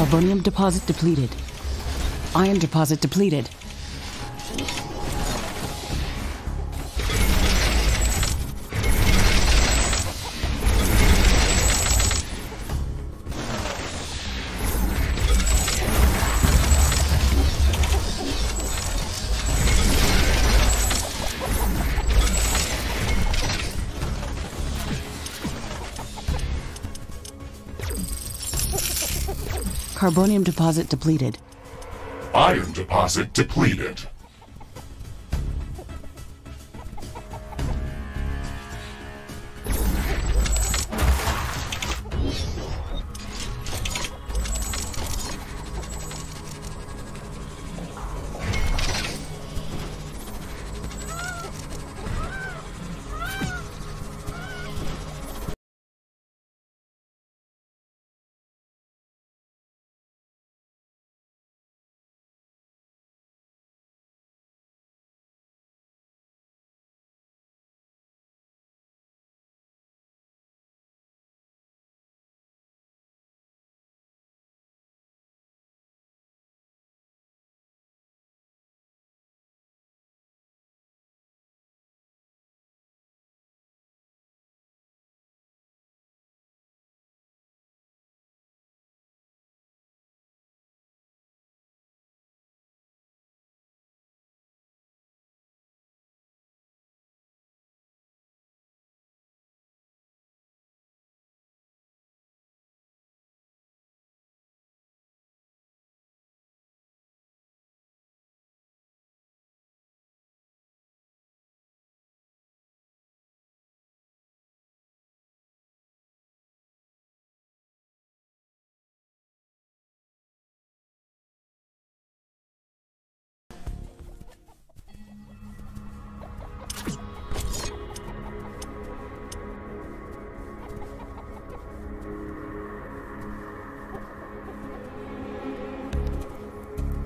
Carbonium deposit depleted. Iron deposit depleted. Carbonium deposit depleted. Iron deposit depleted.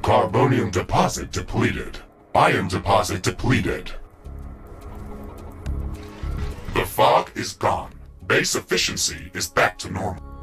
Carbonium deposit depleted. Iron deposit depleted. The fog is gone. Base efficiency is back to normal.